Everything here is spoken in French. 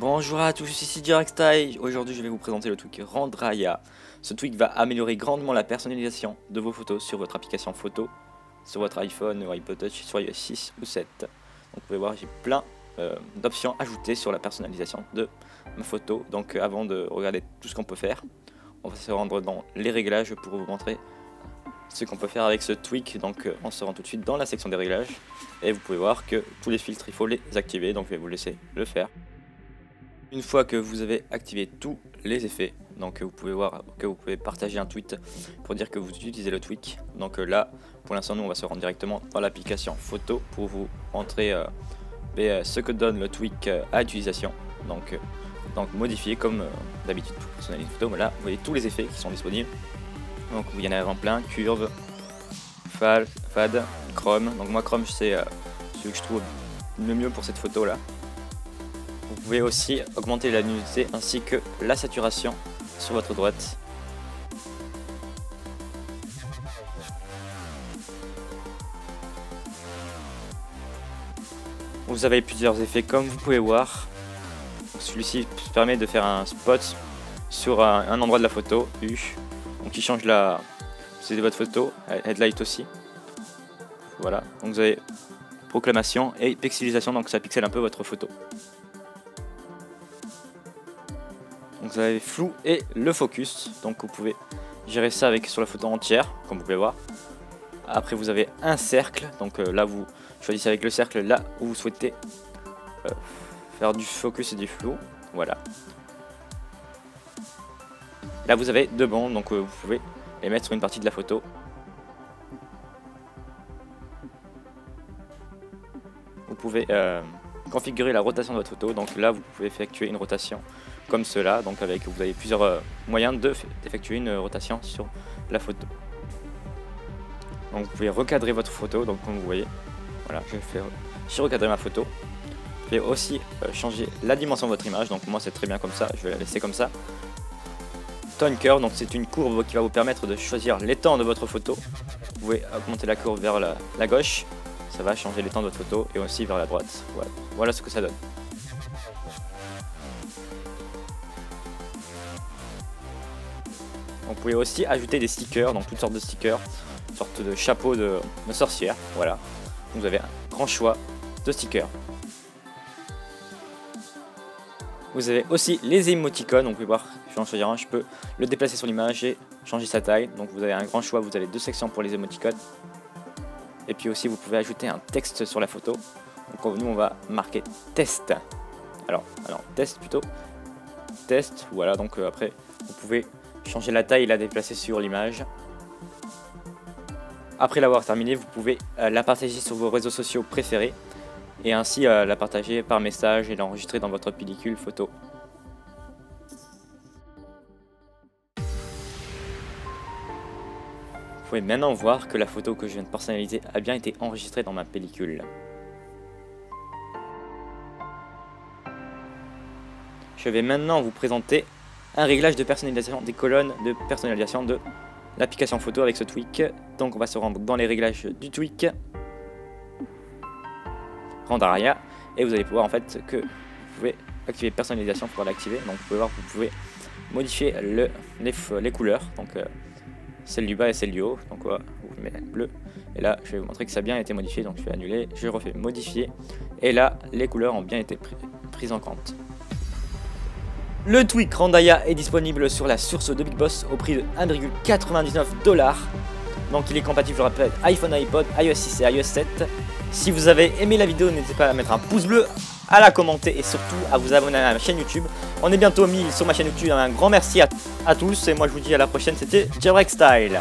Bonjour à tous, ici Direct Style. Aujourd'hui, je vais vous présenter le tweak Randraya. Ce tweak va améliorer grandement la personnalisation de vos photos sur votre application photo, sur votre iPhone ou iPod Touch, sur iOS 6 ou 7. Donc, vous pouvez voir, j'ai plein euh, d'options ajoutées sur la personnalisation de ma photo. Donc, euh, avant de regarder tout ce qu'on peut faire, on va se rendre dans les réglages pour vous montrer ce qu'on peut faire avec ce tweak. Donc, euh, on se rend tout de suite dans la section des réglages et vous pouvez voir que tous les filtres, il faut les activer. Donc, je vais vous laisser le faire. Une fois que vous avez activé tous les effets, donc vous pouvez voir que vous pouvez partager un tweet pour dire que vous utilisez le tweak. Donc euh, là, pour l'instant, nous on va se rendre directement dans l'application photo pour vous montrer euh, euh, ce que donne le tweak à utilisation. Donc, donc modifier comme d'habitude pour personnaliser une photo. Mais là, vous voyez tous les effets qui sont disponibles. Donc il y en a en plein, curve, fad, fad, chrome. Donc moi chrome c'est celui que je trouve le mieux pour cette photo là. Pouvez aussi augmenter la luminosité ainsi que la saturation sur votre droite. Vous avez plusieurs effets comme vous pouvez voir. Celui-ci permet de faire un spot sur un, endroit de la photo, U, donc qui change la de votre photo, headlight aussi. Voilà, donc vous avez proclamation et pixelisation, donc ça pixel un peu votre photo. Donc vous avez flou et le focus. Donc vous pouvez gérer ça avec sur la photo entière, comme vous pouvez voir. Après vous avez un cercle. Donc euh, là vous choisissez avec le cercle là où vous souhaitez euh, faire du focus et du flou. Voilà. Là vous avez deux bandes, donc euh, vous pouvez les mettre sur une partie de la photo. Vous pouvez configurer la rotation de votre photo. Donc là vous pouvez effectuer une rotation comme cela. Donc avec vous avez plusieurs euh, moyens d'effectuer une rotation sur la photo. Donc vous pouvez recadrer votre photo, donc comme vous voyez, voilà, je vais faire, j'ai recadré ma photo. Vous pouvez aussi euh, changer la dimension de votre image, donc moi c'est très bien comme ça, je vais la laisser comme ça. Tone curve, donc c'est une courbe qui va vous permettre de choisir l'étang de votre photo. Vous pouvez augmenter la courbe vers la gauche, ça va changer l'étang de votre photo, et aussi vers la droite. Voilà, ce que ça donne. Vous pouvez aussi ajouter des stickers, donc toutes sortes de stickers, sorte de chapeau de, sorcière, voilà. Vous avez un grand choix de stickers. Vous avez aussi les émoticônes, donc vous voir, je vais en choisir un, je peux le déplacer sur l'image et changer sa taille. Donc vous avez un grand choix, vous avez deux sections pour les émoticônes. Et puis aussi vous pouvez ajouter un texte sur la photo. Donc nous on va marquer test. Alors, alors test plutôt. Test, voilà, donc euh, après vous pouvez changer la taille et la déplacer sur l'image. Après l'avoir terminé, vous pouvez euh, la partager sur vos réseaux sociaux préférés et ainsi euh, la partager par message et l'enregistrer dans votre pellicule photo. Pouvez maintenant voir que la photo que je viens de personnaliser a bien été enregistrée dans ma pellicule. Je vais maintenant vous présenter un réglage de personnalisation des colonnes de personnalisation de l'application photo avec ce tweak. Donc on va se rendre dans les réglages du tweak, rendre arrière, et vous allez pouvoir en fait que vous pouvez activer personnalisation pour l'activer. Donc vous pouvez voir que vous pouvez modifier le, les, couleurs, donc euh, celle du bas et celle du haut. Donc voilà, vous mettez bleu. Et là, je vais vous montrer que ça a bien été modifié. Donc je vais annuler, je refais modifier. Et là, les couleurs ont bien été prises en compte. Le tweak Randaya est disponible sur la source de Big Boss au prix de 1,99 dollars. Donc il est compatible, je iPhone, iPod, iOS 6 et iOS 7. Si vous avez aimé la vidéo, n'hésitez pas à mettre un pouce bleu, à la commenter et surtout à vous abonner à ma chaîne YouTube. On est bientôt 1000 sur ma chaîne YouTube. Un grand merci à, tous et moi je vous dis à la prochaine. C'était Jailbreak Style.